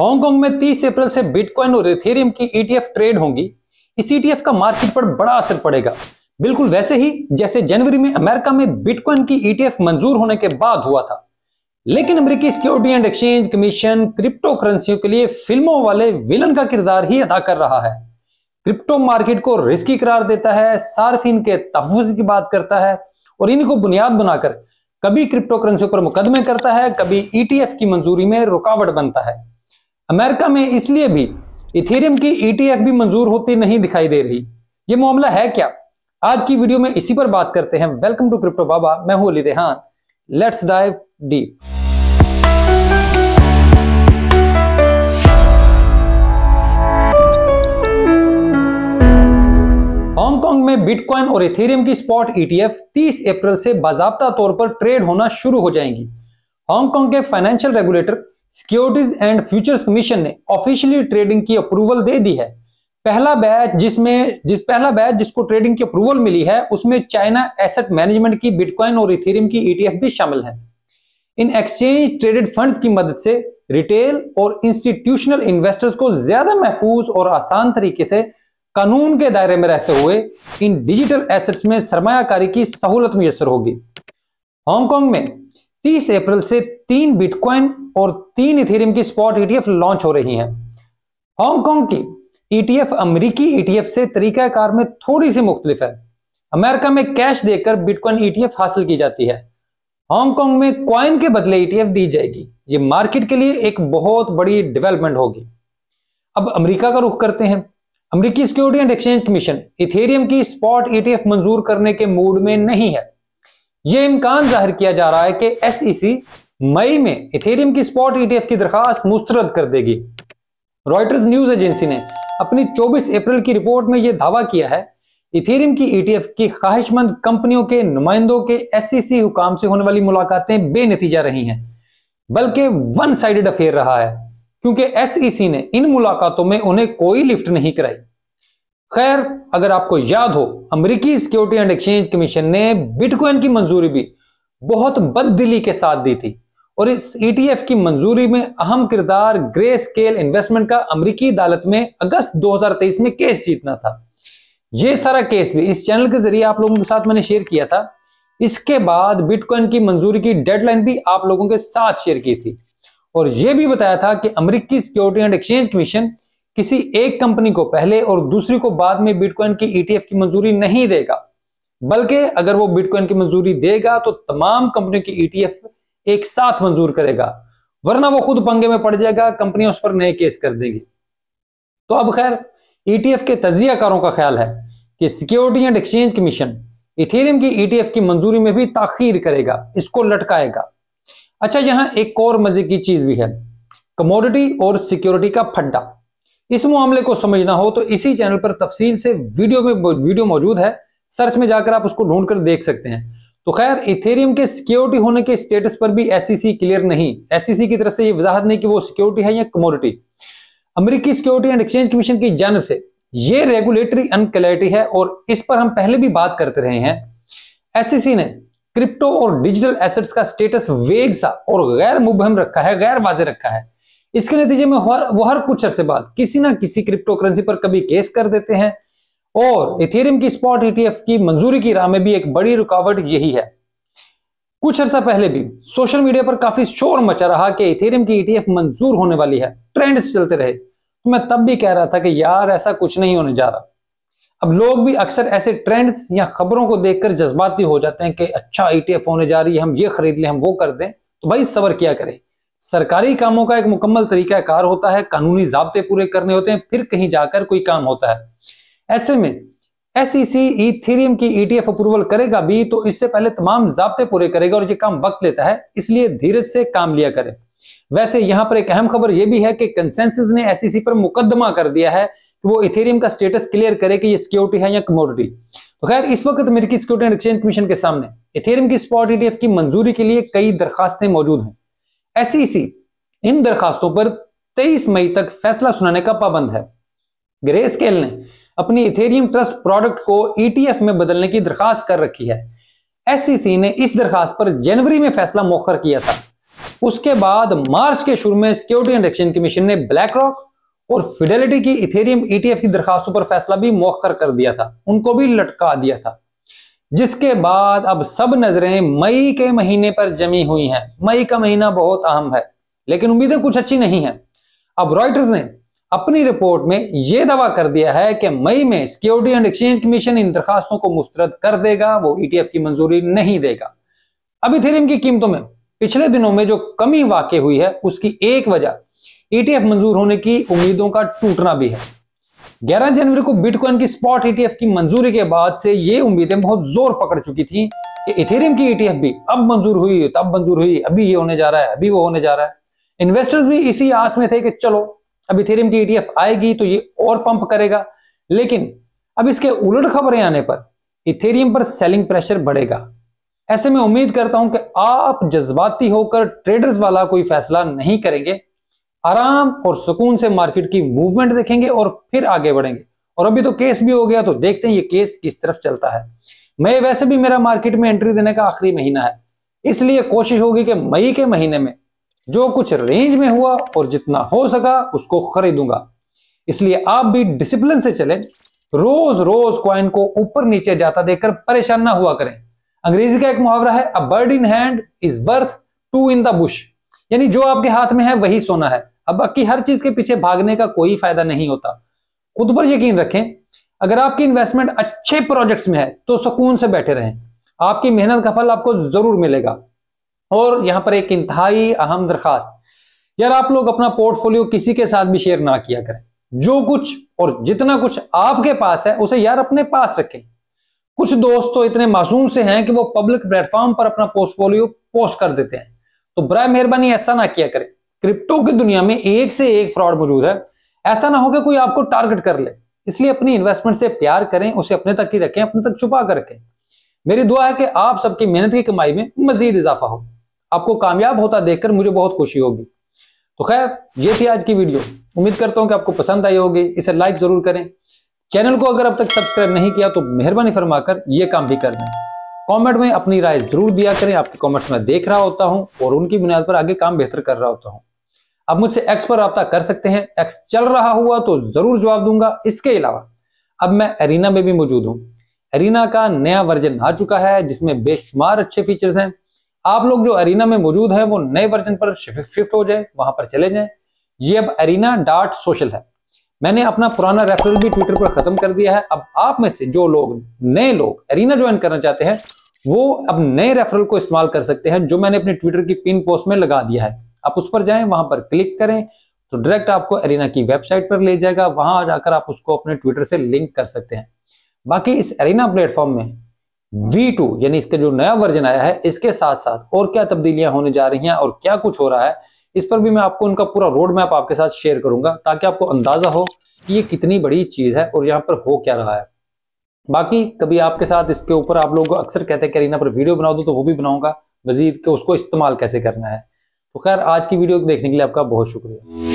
Hong Kong में 30 अप्रैल से बिटकॉइन और इथेरियम की ईटीएफ e ट्रेड होंगी। इस ईटीएफ e का मार्केट पर बड़ा असर पड़ेगा। बिल्कुल वैसे ही, जैसे जनवरी में अमेरिका में बिटकॉइन की ईटीएफ e मंजूर होने के बाद हुआ था। लेकिन अमेरिकी security and exchange commission crypto करेंसियों के लिए फ़िल्मों वाले विलन का किरदार ही अदा कर रहा है। क्रिप्टो मार्केट को रिस्की करार देता है, सार्फिन के तहफुज की बात करता है और इनको बुनियाद बनाकर कभी क्रिप्टो करेंसियों पर मुकदमे करता है, कभी ईटीएफ की मंजूरी में रुकावट बनता है। अमेरिका में इसलिए भी इथेरियम की ईटीएफ भी मंजूर होती नहीं दिखाई दे रही। ये मामला है क्या? आज की वीडियो में इसी पर बात करते हैं। वेलकम टू क्रिप्टो बाबा, मैं हूँ Ali Rehan. Let's dive deep. Hong Kong में बिटकॉइन और इथेरियम की स्पॉट ईटीएफ 30 अप्रैल से बाजाबता तौर पर ट्रेड होना शुरू हो जाएँगी। हांगकांग के financial regulator securities and futures commission ने ऑफिशियली ट्रेडिंग की अप्रूवल दे दी है। पहला बैच जिसमें, जिस, पहला बैच जिसको ट्रेडिंग की अप्रूवल मिली है, उसमें चाइना एसेट मैनेजमेंट की, बिटकॉइन और इथेरियम की ईटीएफ भी शामिल है। इन एक्सचेंज ट्रेडेड फंड्स की मदद से रिटेल और इंस्टीट्यूशनल इन्वेस्टर्स को ज़्यादा महफूज और आसान तरीके से कानून के दायरे में रहते हुए इन डिजिटल एसेट्स में सरमायाकारी की सहूलत मुयसर होगी। हांगकांग में 30 अप्रैल से तीन बिटकॉइन और तीन इथेरियम की स्पॉट ईटीएफ लॉन्च हो रही हैं। हांगकांग की ईटीएफ अमेरिकी ईटीएफ से तरीकाकार में थोड़ी सी मुख्तलिफ़ है। अमेरिका में कैश देकर बिटकॉइन ईटीएफ हासिल की जाती है। हांगकांग में कॉइन के बदले ईटीएफ दी जाएगी। ये मार्केट के लिए एक बहुत बड़ी डेवलपमेंट होगी। अब अमेरिका का रुख करते हैं। अमेरिकी security and exchange commission Ethereum की स्पॉट ईटीएफ मंजूर करने के मूड में नहीं है। यह इम्कान ज़ाहिर किया जा रहा है कि एसईसी मई में इथेरियम की स्पॉट ईटीएफ की दरखास्त मुस्तरद कर देगी। रॉयटर्स न्यूज़ एजेंसी ने अपनी 24 अप्रैल की रिपोर्ट में यह दावा किया है इथेरियम की ईटीएफ की ख्वाहिशमंद कंपनियों के नुमाइंदों के एससीसी हुकाम से होने वाली मुलाकातें बेनतीजा रही हैं, बल्कि वन साइडेड अफेयर रहा है, क्योंकि एसईसी ने इन मुलाकातों में उन्हें कोई लिफ्ट नहीं कराई। खैर, अगर आपको याद हो, अमेरिकी सिक्योरिटी एंड एक्सचेंज कमीशन ने बिटकॉइन की मंजूरी भी बहुत बददिली के साथ दी थी। और इस ईटीएफ की मंजूरी में अहम किरदार ग्रे स्केल इन्वेस्टमेंट का अमरीकी अदालत में अगस्त 2023 में केस जीतना था। यह सारा केस भी इस चैनल के ज़रिए आप लोगों के साथ मैंने शेयर किया था। इसके बाद बिटकॉइन की मंजूरी की डेडलाइन भी आप लोगों के साथ शेयर की थी। और यह भी बताया था कि अमेरिकी सिक्योरिटी एंड एक्सचेंज कमीशन किसी एक कंपनी को पहले और दूसरी को बाद में बिटकॉइन की ईटीएफ की मंजूरी नहीं देगा। बल्कि अगर वो बिटकॉइन की मंजूरी देगा तो तमाम कंपनियों की ईटीएफ एक साथ मंजूर करेगा, वरना वो खुद पंगे में पड़ जाएगा, कंपनियाँ उस पर नए केस कर देगी। तो अब खैर ईटीएफ के तजियाकारों का ख्याल है कि security and exchange commission Ethereum की ईटीएफ की मंजूरी में भी ताखीर करेगा, इसको लटकाएगा। अच्छा यहाँ एक और मज़े की चीज़ भी है कमोडिटी और सिक्योरिटी का फड्डा इस मामले को समझना हो तो इसी चैनल पर तफसील से वीडियो में, वीडियो मौजूद है सर्च में जाकर आप उसको ढूंढ कर देख सकते हैं। तो खैर इथेरियम के सिक्योरिटी होने के स्टेटस पर भी एसईसी क्लियर e नहीं। एसईसी e की तरफ़ से ये वजाहत नहीं कि वो सिक्योरिटी है या कमोडिटी अमेरिकी सिक्योरिटी एंड एक्सचेंज कमीशन की जानब से ये रेगुलेटरी अनक्लैरिटी है और इस पर हम पहले भी बात करते रहे हैं। एसईसी e ने क्रिप्टो और डिजिटल एसेट्स का स्टेटस वेग सा और गैर मुबहम रखा है, गैर वाजे रखा है। इसके नतीजे में हर, वो हर कुछ अरसे बाद किसी ना किसी क्रिप्टो करेंसी पर कभी केस कर देते हैं। और इथेरियम की स्पॉट ईटीएफ की मंजूरी की राह में भी एक बड़ी रुकावट यही है। कुछ अर्सा पहले भी सोशल मीडिया पर काफ़ी शोर मचा रहा कि इथेरियम की ईटीएफ मंजूर होने वाली है ट्रेंड्स चलते रहे। तो मैं तब भी कह रहा था कि यार ऐसा कुछ नहीं होने जा रहा। अब लोग भी अक्सर ऐसे ट्रेंड्स या खबरों को देखकर जज्बाती हो जाते हैं कि अच्छा ईटीएफ होने जा रही है, हम ये खरीद लें, हम वो कर दें। तो भाई सबर क्या करें? सरकारी कामों का एक मुकम्मल तरीका कार होता है, कानूनी जबते पूरे करने होते हैं, फिर कहीं जाकर कोई काम होता है। ऐसे में एसईसी इथेरियम e की ईटीएफ e अप्रूवल करेगा भी तो इससे पहले तमाम जबते पूरे करेगा और ये काम वक्त लेता है, इसलिए धीरज से काम लिया करे। वैसे यहाँ पर एक अहम खबर यह भी है कि कंसेंसस ने एसईसी e पर मुकदमा कर दिया है कि वो इथेरियम का स्टेटस क्लियर करे कि ये सिक्योरिटी है या कमोडिटी तो खैर, इस वक्त अमेरिकी सिक्योरिटी एंड एक्सचेंज कमीशन के सामने इथेरियम की स्पॉट ईटीएफ की मंजूरी के लिए कई दरखास्तें मौजूद हैं। एसईसी इन दरखास्तों पर 23 मई तक फैसला सुनाने का पाबंद है। ग्रे स्केल ने अपनी इथेरियम ट्रस्ट प्रोडक्ट को ईटीएफ में बदलने की दरखास्त कर रखी है। एससीसी ने इस दरखास्त पर जनवरी में फैसला मौखर किया था। उसके बाद मार्च के शुरू में सिक्योरिटी एंड एक्सचेंज कमीशन ने ब्लैक रॉक और फिडेलिटी की इथेरियम ईटीएफ की दरखास्तों पर फैसला भी मौखर कर दिया था। उनको भी लटका दिया था। जिसके बाद अब सब नज़रें मई के महीने पर जमी हुई हैं। मई का महीना बहुत अहम है, लेकिन उम्मीदें कुछ अच्छी नहीं है। अब रॉयटर्स ने अपनी रिपोर्ट में यह दावा कर दिया है कि मई में सिक्योरिटी एंड एक्सचेंज कमीशन इन दरखास्तों को मुस्तरद कर देगा, वो ईटीएफ की मंजूरी नहीं देगा। अब इथेरियम की कीमतों में पिछले दिनों में जो कमी वाकई हुई है, उसकी एक वजह ईटीएफ मंजूर होने की उम्मीदों का टूटना भी है। 11 जनवरी को बिटकॉइन की स्पॉट ईटीएफ की मंजूरी के बाद से ये उम्मीदें बहुत ज़ोर पकड़ चुकी थी कि इथेरियम की ईटीएफ भी अब मंजूर हुई, तब मंजूर हुई, अभी ये होने जा रहा है, अभी वो होने जा रहा है। इन्वेस्टर्स भी इसी आस में थे कि चलो अब इथेरियम की ईटीएफ आएगी तो ये और पंप करेगा। लेकिन अब इसके उलट खबरें आने पर इथेरियम पर सेलिंग प्रेशर बढ़ेगा। ऐसे में उम्मीद करता हूँ कि आप जज्बाती होकर ट्रेडर्स वाला कोई फैसला नहीं करेंगे। आराम और सुकून से मार्केट की मूवमेंट देखेंगे और फिर आगे बढ़ेंगे। और अभी तो केस भी हो गया तो देखते हैं ये केस किस तरफ़ चलता है। मैं वैसे भी मेरा मार्केट में एंट्री देने का आखिरी महीना है। इसलिए कोशिश होगी कि मई के महीने में जो कुछ रेंज में हुआ और जितना हो सका उसको खरीदूँगा। इसलिए आप भी डिसिप्लिन से चलें। रोज रोज क्वाइन को ऊपर नीचे जाता देखकर परेशान ना हुआ करें। अंग्रेज़ी का एक मुहावरा है a bird in hand is worth two in the bush यानी जो आपके हाथ में है, वही सोना है। अब बाकी हर चीज़ के पीछे भागने का कोई फ़ायदा नहीं होता। खुद पर यकीन रखें, अगर आपकी इन्वेस्टमेंट अच्छे प्रोजेक्ट्स में है तो सुकून से बैठे रहें। आपकी मेहनत का फल आपको ज़रूर मिलेगा। और यहाँ पर एक इंतहाई अहम दरखास्त। यार आप लोग अपना पोर्टफोलियो किसी के साथ भी शेयर ना किया करें। जो कुछ और जितना कुछ आपके पास है, उसे यार अपने पास रखें। कुछ दोस्त तो इतने मासूम से हैं कि वो पब्लिक प्लेटफॉर्म पर अपना पोर्टफोलियो पोस्ट कर देते हैं। तो बर मेहरबानी, ऐसा ना किया करें। क्रिप्टो की दुनिया में एक से एक फ्रॉड मौजूद है। ऐसा ना हो कि कोई आपको टारगेट कर ले। इसलिए अपनी इन्वेस्टमेंट से प्यार करें, उसे अपने तक ही रखें, अपने तक छुपा कर रखें। मेरी दुआ है कि आप सबकी मेहनत की कमाई में मजीद इजाफा हो। आपको कामयाब होता देखकर मुझे बहुत खुशी होगी। तो खैर, ये थी आज की वीडियो। उम्मीद करता हूँ कि आपको पसंद आई होगी। इसे लाइक ज़रूर करें। चैनल को अगर अब तक सब्सक्राइब नहीं किया तो मेहरबानी फरमाकर ये काम भी कर दें। कमेंट में अपनी राय ज़रूर दिया करें। आपके कमेंट्स में देख रहा होता हूँ और उनकी बुनियाद पर आगे काम बेहतर कर रहा होता हूँ। अब मुझसे एक्स पर रहा कर सकते हैं। एक्स चल रहा हुआ तो ज़रूर जवाब दूँगा। इसके अलावा, अब मैं एरिना में भी मौजूद हूँ। एरिना का नया वर्जन आ चुका है, जिसमें बेशुमार अच्छे फीचर्स हैं। आप लोग जो एरिना में मौजूद है, वो नए वर्जन पर शिफ्ट हो जाए, वहाँ पर चले जाए। ये अब एरिना डॉट सोशल है। मैंने अपना पुराना रेफरल भी ट्विटर पर खत्म कर दिया है। अब आप में से जो लोग, नए लोग एरिना ज्वाइन करना चाहते हैं, वो अब नए रेफरल को इस्तेमाल कर सकते हैं, जो मैंने अपने ट्विटर की पिन पोस्ट में लगा दिया है। आप उस पर जाएँ, वहाँ पर क्लिक करें तो डायरेक्ट आपको अरीना की वेबसाइट पर ले जाएगा। वहाँ जाकर आप उसको अपने ट्विटर से लिंक कर सकते हैं। बाकी इस अरीना प्लेटफॉर्म में V2 यानी इसका जो नया वर्जन आया है, इसके साथ साथ और क्या तब्दीलियाँ होने जा रही हैं और क्या कुछ हो रहा है, इस पर भी मैं आपको उनका पूरा रोड मैप आपके साथ शेयर करूँगा, ताकि आपको अंदाज़ा हो कि ये कितनी बड़ी चीज़ है और यहाँ पर हो क्या रहा है। बाकी कभी आपके साथ इसके ऊपर आप लोग अक्सर कहते हैं कैरीना पर वीडियो बना दो तो वो भी बनाऊँगा, मजीद के उसको इस्तेमाल कैसे करना है? तो खैर, आज की वीडियो देखने के लिए आपका बहुत शुक्रिया।